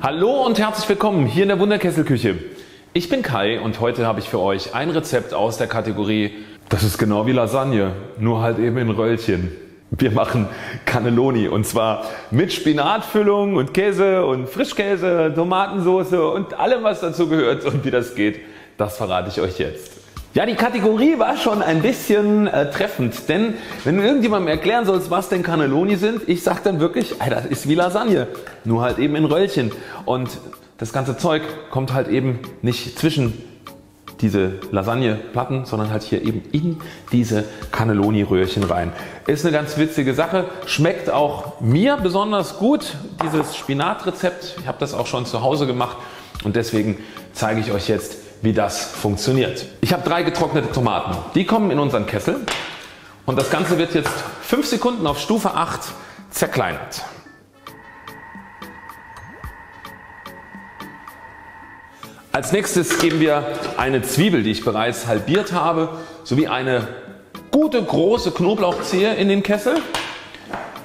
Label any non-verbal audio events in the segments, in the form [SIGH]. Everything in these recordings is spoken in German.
Hallo und herzlich willkommen hier in der Wunderkesselküche. Ich bin Kai und heute habe ich für euch ein Rezept aus der Kategorie Das ist genau wie Lasagne, nur halt eben in Röllchen. Wir machen Cannelloni und zwar mit Spinatfüllung und Käse und Frischkäse, Tomatensauce und allem was dazu gehört und wie das geht, das verrate ich euch jetzt. Ja, die Kategorie war schon ein bisschen äh, treffend, denn wenn du irgendjemandem erklären sollst, was denn Cannelloni sind, ich sag dann wirklich, ey, das ist wie Lasagne, nur halt eben in Röllchen. Und das ganze Zeug kommt halt eben nicht zwischen diese Lasagneplatten, sondern halt hier eben in diese Cannelloni Röhrchen rein. Ist eine ganz witzige Sache, schmeckt auch mir besonders gut, dieses Spinatrezept. Ich habe das auch schon zu Hause gemacht und deswegen zeige ich euch jetzt wie das funktioniert. Ich habe drei getrocknete Tomaten. Die kommen in unseren Kessel und das Ganze wird jetzt 5 Sekunden auf Stufe 8 zerkleinert. Als nächstes geben wir eine Zwiebel, die ich bereits halbiert habe, sowie eine gute große Knoblauchzehe in den Kessel.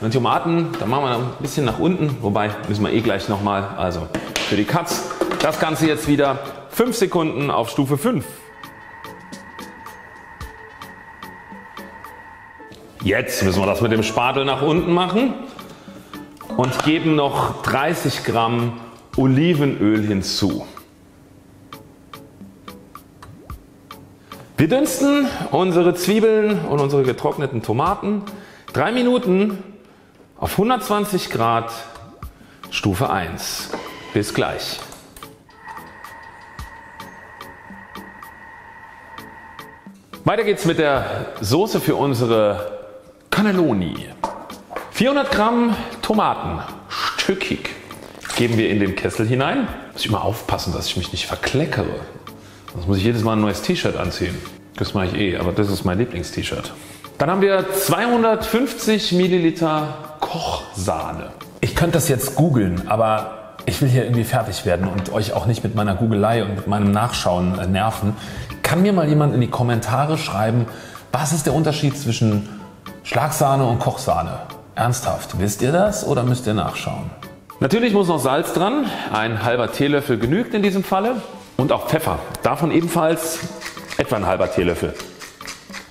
Und Tomaten, da machen wir ein bisschen nach unten, wobei müssen wir eh gleich nochmal, also für die Katz. Das Ganze jetzt wieder 5 Sekunden auf Stufe 5. Jetzt müssen wir das mit dem Spatel nach unten machen und geben noch 30 Gramm Olivenöl hinzu. Wir dünsten unsere Zwiebeln und unsere getrockneten Tomaten 3 Minuten auf 120 Grad Stufe 1. Bis gleich. Weiter geht's mit der Soße für unsere Cannelloni. 400 Gramm Tomaten stückig geben wir in den Kessel hinein. Muss ich immer aufpassen, dass ich mich nicht verkleckere. Sonst muss ich jedes Mal ein neues T-Shirt anziehen. Das mache ich eh, aber das ist mein Lieblings-T-Shirt. Dann haben wir 250 Milliliter Kochsahne. Ich könnte das jetzt googeln, aber ich will hier irgendwie fertig werden und euch auch nicht mit meiner Googelei und mit meinem Nachschauen äh, nerven. Kann mir mal jemand in die Kommentare schreiben, was ist der Unterschied zwischen Schlagsahne und Kochsahne? Ernsthaft, wisst ihr das oder müsst ihr nachschauen? Natürlich muss noch Salz dran, ein halber Teelöffel genügt in diesem Falle und auch Pfeffer, davon ebenfalls etwa ein halber Teelöffel.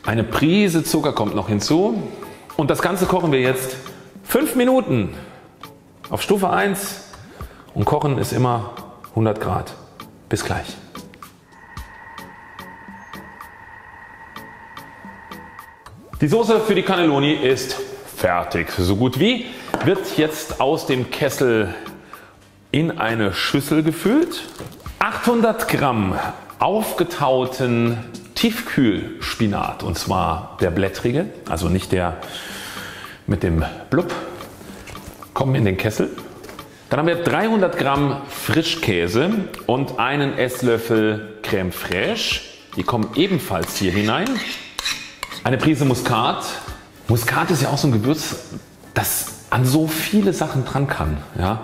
Eine Prise Zucker kommt noch hinzu und das Ganze kochen wir jetzt 5 Minuten auf Stufe 1 und kochen ist immer 100 Grad. Bis gleich. Die Soße für die Cannelloni ist fertig, so gut wie. Wird jetzt aus dem Kessel in eine Schüssel gefüllt. 800 Gramm aufgetauten Tiefkühlspinat und zwar der blättrige, also nicht der mit dem Blub, kommen in den Kessel. Dann haben wir 300 Gramm Frischkäse und einen Esslöffel Creme fraiche. Die kommen ebenfalls hier hinein. Eine Prise Muskat. Muskat ist ja auch so ein Gewürz, das an so viele Sachen dran kann. Ja?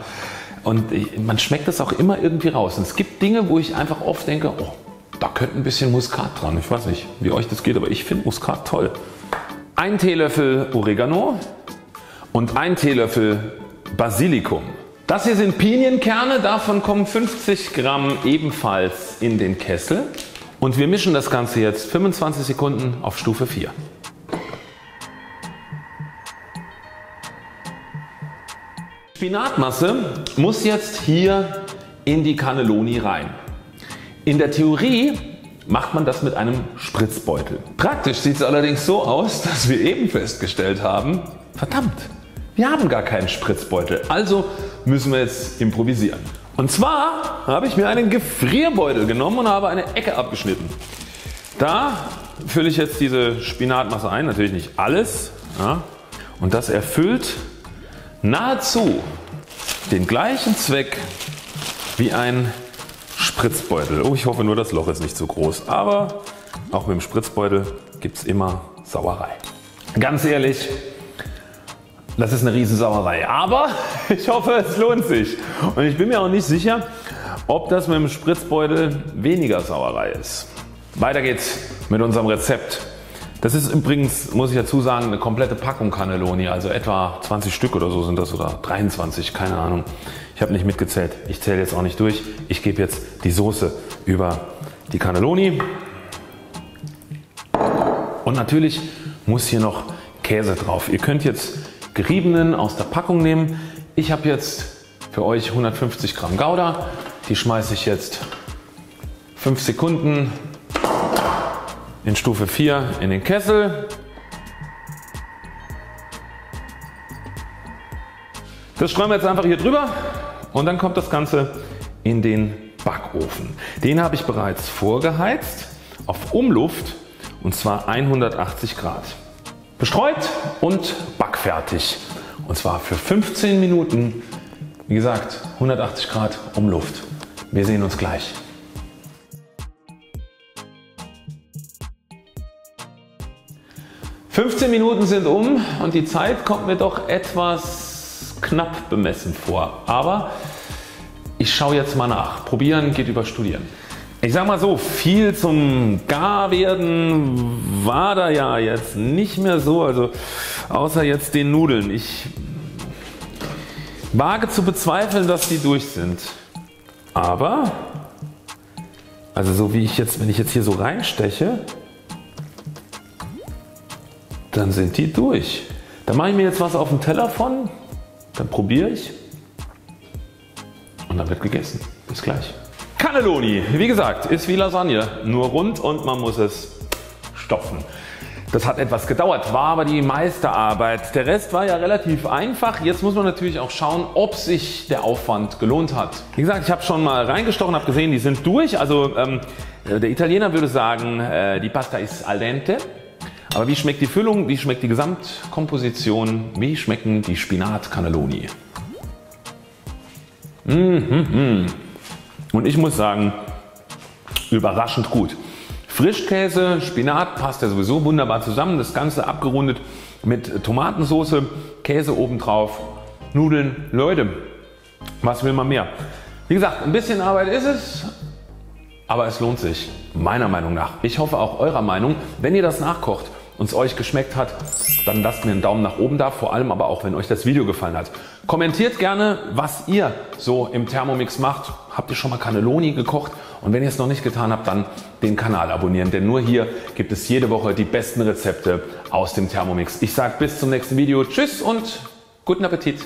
Und man schmeckt das auch immer irgendwie raus. Und es gibt Dinge, wo ich einfach oft denke, oh, da könnte ein bisschen Muskat dran. Ich weiß nicht, wie euch das geht, aber ich finde Muskat toll. Ein Teelöffel Oregano und ein Teelöffel Basilikum. Das hier sind Pinienkerne, davon kommen 50 Gramm ebenfalls in den Kessel. Und wir mischen das Ganze jetzt 25 Sekunden auf Stufe 4. Spinatmasse muss jetzt hier in die Cannelloni rein. In der Theorie macht man das mit einem Spritzbeutel. Praktisch sieht es allerdings so aus, dass wir eben festgestellt haben, verdammt, wir haben gar keinen Spritzbeutel. Also müssen wir jetzt improvisieren. Und zwar habe ich mir einen Gefrierbeutel genommen und habe eine Ecke abgeschnitten. Da fülle ich jetzt diese Spinatmasse ein, natürlich nicht alles. Ja, und das erfüllt nahezu den gleichen Zweck wie ein Spritzbeutel. Oh, ich hoffe nur das Loch ist nicht zu groß. Aber auch mit dem Spritzbeutel gibt es immer Sauerei. Ganz ehrlich, das ist eine Riesensauerei. Aber [LAUGHS] ich hoffe es lohnt sich. Und ich bin mir auch nicht sicher ob das mit dem Spritzbeutel weniger Sauerei ist. Weiter geht's mit unserem Rezept. Das ist übrigens, muss ich dazu sagen, eine komplette Packung Cannelloni, also etwa 20 Stück oder so sind das oder 23, keine Ahnung. Ich habe nicht mitgezählt, ich zähle jetzt auch nicht durch. Ich gebe jetzt die Soße über die Cannelloni. Und natürlich muss hier noch Käse drauf. Ihr könnt jetzt geriebenen aus der Packung nehmen. Ich habe jetzt für euch 150 Gramm Gouda. Die schmeiße ich jetzt 5 Sekunden in Stufe 4 in den Kessel. Das streuen wir jetzt einfach hier drüber und dann kommt das Ganze in den Backofen. Den habe ich bereits vorgeheizt auf Umluft und zwar 180 Grad. Bestreut und backfertig und zwar für 15 Minuten. Wie gesagt 180 Grad Umluft. Wir sehen uns gleich. 15 Minuten sind um und die Zeit kommt mir doch etwas knapp bemessen vor. Aber ich schaue jetzt mal nach. Probieren geht über Studieren. Ich sag mal so, viel zum Garwerden war da ja jetzt nicht mehr so, also außer jetzt den Nudeln. Ich wage zu bezweifeln, dass die durch sind. Aber, also so wie ich jetzt, wenn ich jetzt hier so reinsteche, dann sind die durch. Da mache ich mir jetzt was auf den Teller von, dann probiere ich und dann wird gegessen. Bis gleich. Cannelloni, wie gesagt, ist wie Lasagne, nur rund und man muss es stopfen. Das hat etwas gedauert, war aber die meiste Arbeit. Der Rest war ja relativ einfach. Jetzt muss man natürlich auch schauen, ob sich der Aufwand gelohnt hat. Wie gesagt, ich habe schon mal reingestochen, habe gesehen, die sind durch. Also ähm, der Italiener würde sagen, äh, die Pasta ist al dente. Aber wie schmeckt die Füllung, wie schmeckt die Gesamtkomposition, wie schmecken die Spinat-Cannelloni? Mmh, mmh. Und ich muss sagen, überraschend gut. Frischkäse, Spinat passt ja sowieso wunderbar zusammen. Das Ganze abgerundet mit Tomatensauce, Käse obendrauf, Nudeln. Leute, was will man mehr? Wie gesagt, ein bisschen Arbeit ist es, aber es lohnt sich, meiner Meinung nach. Ich hoffe auch eurer Meinung. Wenn ihr das nachkocht und es euch geschmeckt hat, dann lasst mir einen Daumen nach oben da, vor allem aber auch wenn euch das Video gefallen hat. Kommentiert gerne was ihr so im Thermomix macht. Habt ihr schon mal Cannelloni gekocht? Und wenn ihr es noch nicht getan habt, dann den Kanal abonnieren, denn nur hier gibt es jede Woche die besten Rezepte aus dem Thermomix. Ich sage bis zum nächsten Video. Tschüss und guten Appetit.